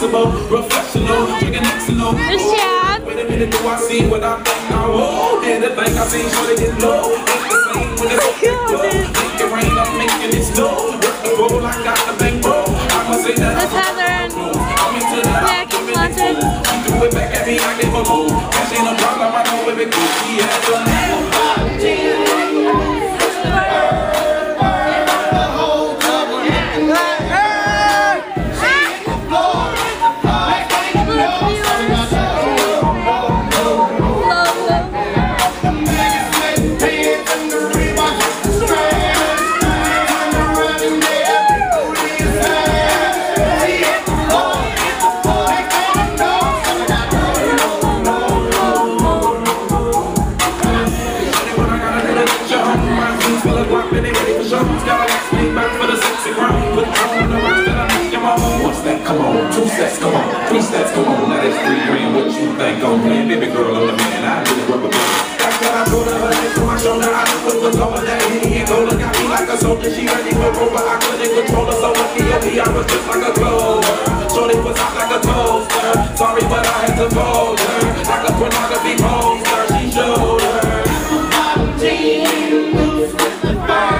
flexible, professional, drinking Xanol. Chad. Wait a minute, do I see what I think I will? And the I see, they get low. Ain't the same when it's okay, Make it rain, I'm making it snow. Work the roll, I got the bankroll. I'ma say that Let's I'm Heather and I'm into that. Giving it London. She threw it back at me, I gave her move. Cash ain't a problem, I know it be good. She Come on, two sets, come on, three sets, come on. Now that's three grand. What you think? I'm playing baby girl on the man. I do the rubber band. That's what I told her. Next to my shoulder. I just put was over that hitty and gold. Got me like a soldier. She ready for over. I couldn't control her. So lucky of me, I was just like a clover. Shorty was hot like a toaster. Sorry, but I had to fold her. Like a pornography poster. She showed her. Bye.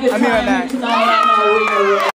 good be right time tonight. I.